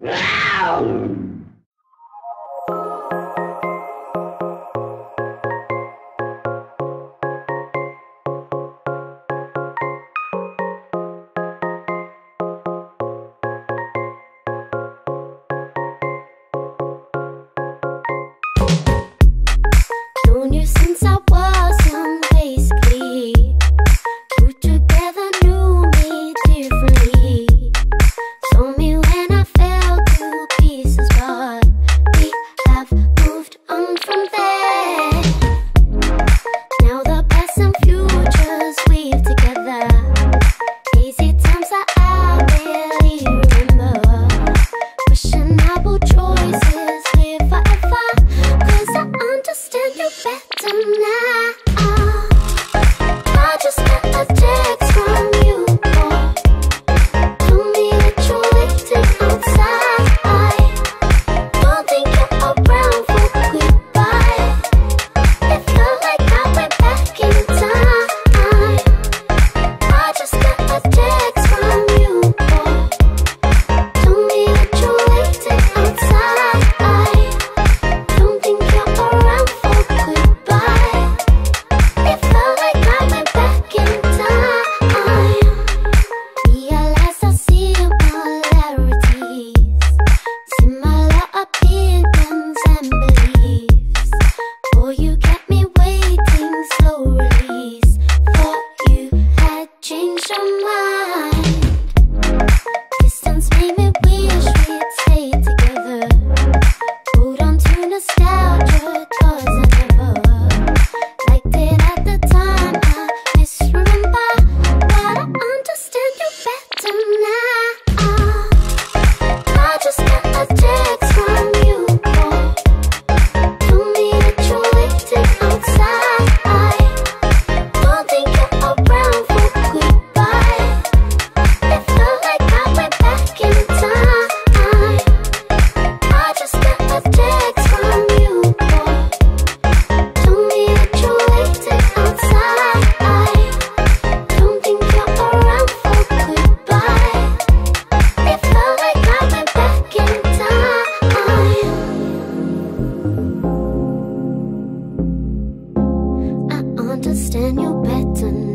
Wow! better